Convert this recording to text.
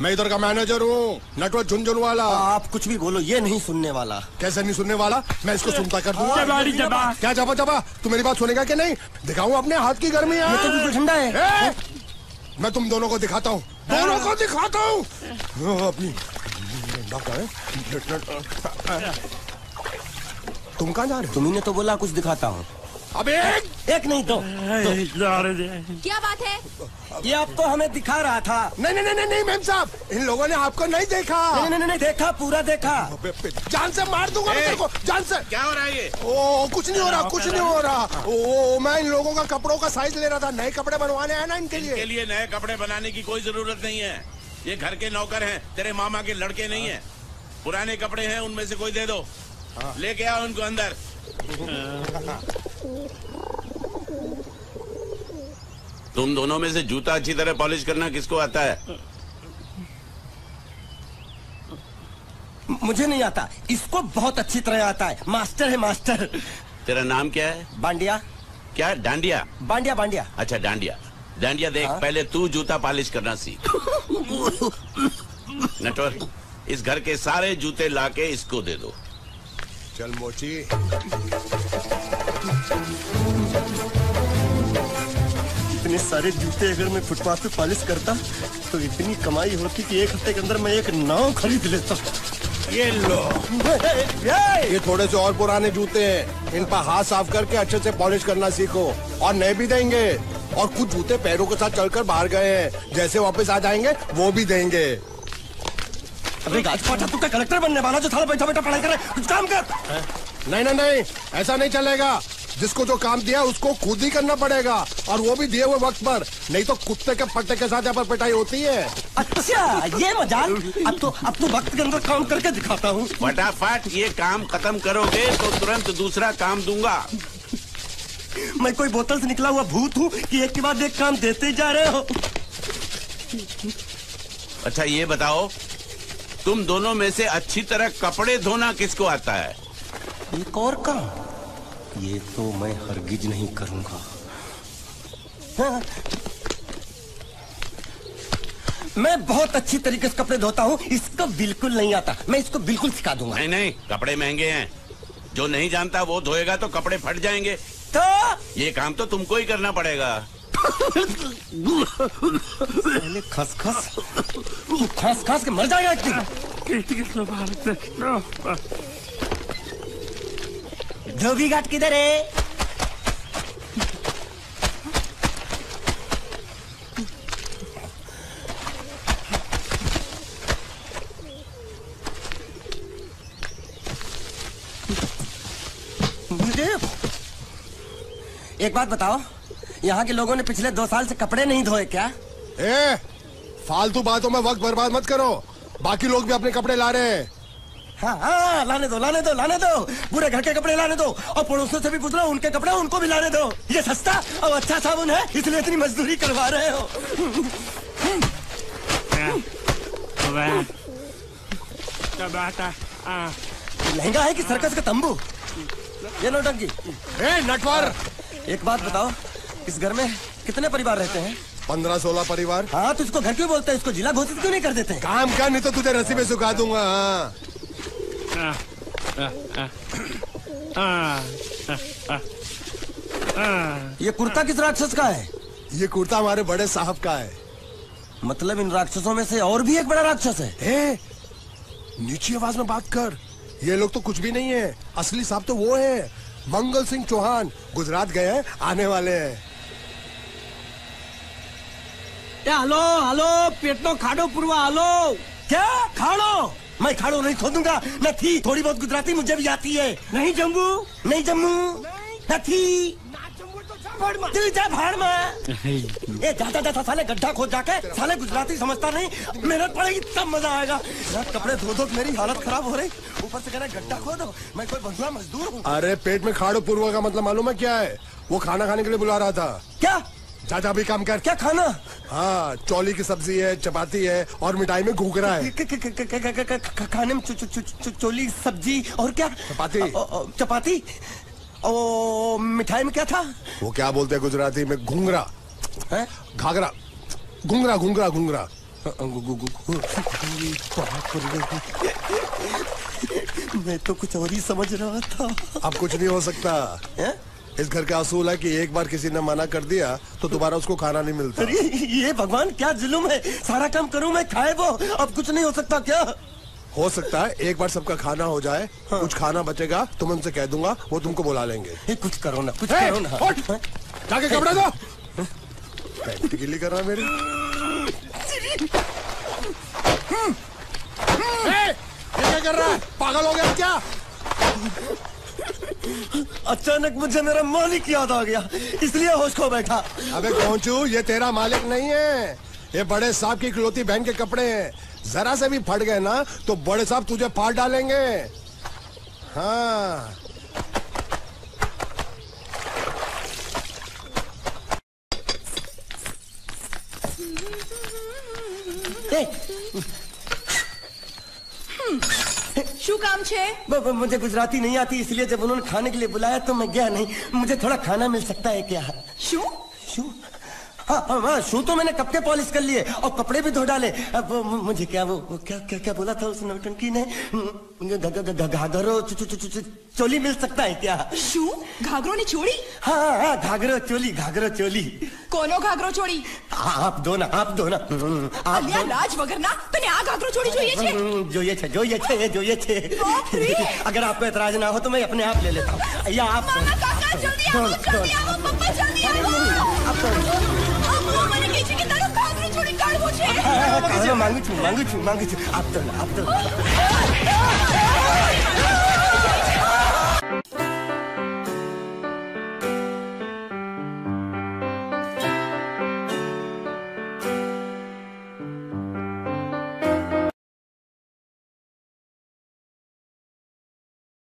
मैं इधर का मैनेजर हूँ नटवर झुंझुन वाला आप कुछ भी बोलो ये नहीं सुनने वाला। कैसे नहीं सुनने वाला? मैं इसको सुनता कर दूँगा जबा क्या जबा जबा? तू मेरी बात सुनेगा कि नहीं? दिखाऊँ अपने हाथ की गर्मी ये तो बिल्कुल ठंडा है। ए, मैं तुम दोनों को दिखाता हूँ। दोनों को दिखाता हूँ। हाँ, अपनी तुम कहाँ जा रहे हो? तुम्ही ने तो बोला कुछ दिखाता हूँ। अबे एक नहीं तो क्या बात है? ये आपको हमें दिखा रहा था। नहीं नहीं नहीं नहीं मैम साहब इन लोगों ने आपको नहीं देखा। नहीं नहीं नहीं देखा पूरा देखा। जान से मार दूँगा मैं को जान से। क्या हो रहा है ये? ओ कुछ नहीं हो रहा कुछ नहीं हो रहा। ओ मैं इन लोगों का कपड़ों का साइज़ ले रहा था नए कपड़े बनवाने हैं ना इनके लिए। इनके लिए लिए नए कपड़े बनाने की कोई ज़रूरत नहीं है। ये घर के नौकर हैं तेरे मामा के लड़के नहीं है। पुराने कपड़े हैं उनमें से कोई दे दो। लेके आओ उनको अंदर। तुम दोनों में से जूता अच्छी तरह पॉलिश करना किसको आता है? मुझे नहीं आता। इसको बहुत अच्छी तरह आता है। मास्टर है मास्टर। तेरा नाम क्या है? बांडिया। क्या? डांडिया? बांडिया बांडिया। अच्छा डांडिया। डांडिया देख हाँ? पहले तू जूता पॉलिश करना सीख। नटवर इस घर के सारे जूते लाके इसको दे दो। चल मोची। इतने सारे जूते अगर मैं फुटपाथ पे पॉलिश करता तो इतनी कमाई होती कि एक हफ़्ते के अंदर मैं एक नाव खरीद लेता। ये लो। ये थोड़े से और पुराने जूते हैं। इन पर हाथ साफ़ करके अच्छे से पॉलिश करना सीखो। और नए भी देंगे। और कुछ जूते पैरों के साथ चलकर बाहर गए हैं। जैसे वापस आ जाएँगे वो भी देंगे। अबे गाजपाटा तू क्या कलेक्टर बनने वाला जो थाला बैठा बैठा पढ़ाई करे कुछ काम कर। नहीं नहीं नहीं ऐसा नहीं चलेगा। जिसको जो काम दिया उसको खुद ही करना पड़ेगा और वो भी दिए हुए वक्त पर। नहीं तो कुत्ते के पट्टे के साथ यहाँ पर पिटाई होती है। अच्छा ये मजाल अब तो अब तो वक्त के अंदर काम करके दिखाता हूँ। फटाफट ये काम खत्म करोगे तो तुरंत दूसरा काम दूँगा। मैं कोई बोतल से निकला हुआ भूत हूँ कि एक के बाद एक काम देते जा रहे हो। अच्छा ये बताओ तुम दोनों में से अच्छी तरह कपड़े धोना किसको आता है? एक और काम। ये तो मैं हरगिज नहीं करूँगा। हाँ। मैं बहुत अच्छी तरीके से कपड़े धोता हूँ इसको बिल्कुल नहीं आता। मैं इसको बिल्कुल सिखा दूँगा। नहीं नहीं कपड़े महँगे हैं। जो नहीं जानता वो धोएगा तो कपड़े फट जाएँगे। तो? ये काम तो तुमको ही करना पड़ेगा। पहले खस खस खस खस के मर जाएगा एक धोबी घाट किधर है? एक बात बताओ। यहाँ के लोगों ने पिछले दो साल से कपड़े नहीं धोए क्या? ए, फालतू बातों में वक्त बर्बाद मत करो। बाकी लोग भी अपने कपड़े ला रहे हैं। हाँ हाँ लाने दो लाने दो लाने दो। पूरे घर के कपड़े लाने दो। और पड़ोसियों से भी पूछ लो उनके कपड़े उनको भी लाने दो। ये सस्ता और अच्छा साबुन है इसलिए इतनी मजदूरी करवा रहे हो। लहंगा है कि सर्कस का तंबू? ये नौटंकी ए, नटवर! एक बात बताओ इस घर में कितने परिवार रहते हैं? पंद्रह सोलह परिवार। हाँ तो इसको घर क्यों बोलते हैं? इसको जिला घोषित क्यों नहीं कर देते? हैं? काम कर नहीं तो तुझे रस्सी में सुखा दूँगा हाँ। ये कुर्ता किस राक्षस का है? ये कुर्ता हमारे बड़े साहब का है। मतलब इन राक्षसों में से और भी एक बड़ा राक्षस है? ए, नीची आवाज़ में बात कर। ये लोग तो कुछ भी नहीं है। असली साहब तो वो है। मंगल सिंह चौहान गुजरात गए हैं आने वाले हैं। એ હાલો હાલો પેટનો ખાડો પૂરવા હાલો क्या खाड़ो मैं खाड़ो नहीं खोदूंगा न थी थोड़ी बहुत गुजराती मुझे भी आती है નહીં જમવું नहीं जम्मू न थी तू जा भाड़ में ए जाता जाता साले गड्ढा खोद जाके साले गुजराती समझता नहीं मेहनत पड़ेगी तब मजा आएगा यार कपड़े धो धो के मेरी हालत खराब हो रही ऊपर से कह रहे गड्ढा खोदो मैं कोई बंधुआ मजदूर हूँ अरे पेट में खाड़ो पूर्वा का मतलब मालूम है क्या है वो खाना खाने के लिए बुला रहा था क्या चाचा भी काम कर क्या खाना हाँ चौली की सब्ज़ी है चपाती है और मिठाई में घूघरा है खाने में चोली सब्ज़ी और क्या चपाती चपाती ओ मिठाई में क्या था वो क्या बोलते हैं गुजराती में घुंगरा है घाघरा घुंगरा घुंगरा घुंगरा मैं तो कुछ और ही समझ रहा था अब कुछ नहीं हो सकता है? इस घर का असूल है कि एक बार किसी ने मना कर दिया तो दोबारा उसको खाना नहीं मिलता। अरे ये भगवान क्या जुलुम है? सारा काम करूँ मैं? खाए वो? अब कुछ नहीं हो सकता क्या? हो सकता है एक बार सबका खाना हो जाए हाँ। कुछ खाना बचेगा तो मैं उनसे कह दूँगा वो तुमको बुला लेंगे। ये कुछ करो ना कुछ ए, करो ना। जाके कपड़े दो। पैंट गिल्ली कर रहा मेरी। ए, ये क्या कर रहा है? पागल हो गया क्या? अचानक मुझे मेरा मालिक याद आ गया इसलिए होश खो बैठा। अबे पहुंचू ये तेरा मालिक नहीं है। ये बड़े साहब की इकलौती बहन के कपड़े हैं। जरा से भी फट गए ना तो बड़े साहब तुझे फाड़ डालेंगे। हाँ। ए, શું કામ છે ब- ब- मुझे गुजराती नहीं आती इसलिए जब उन्होंने खाने के लिए बुलाया तो मैं गया नहीं मुझे थोड़ा खाना मिल सकता है क्या શું शू हाँ हाँ हाँ शू तो मैंने कब के पॉलिश कर लिए और कपड़े भी धो डाले अब वो- वो- मुझे क्या वो वो क्या क्या क्या बोला था उस नौटंकी ने घ- घ- घ- घ- घाघरो चो- चो- चो- चो- चोली मिल सकता है क्या શું ઘાઘરો ની ચોળી हाँ हाँ हाँ घाघरो चोली घाघरो चोली કોનો ઘાઘરો ચોળી हाँ, आप दो ना आप दो ना हम्म, आप અલ્યા दो લાજ વગરના તને આ ઘાઘરો ચોળી જોઈએ છે हम्म, જોઈએ છે જોઈએ છે જોઈએ છે बाप रे! अगर आपको एतराज ना हो तो मैं अपने आप ले लेता हूँ या आप મામા કાકા જલ્દી આવો દો, દો. જલ્દી આવો પપ્પા જલ્દી આવો आप दो. અમ્મા મને કહે છે કે તારો ઘાઘરો ચોળી કાઢવો છે हाँ, हाँ, हाँ, मांगू छू मांगू छू मांगू छू आप दो ना आप दो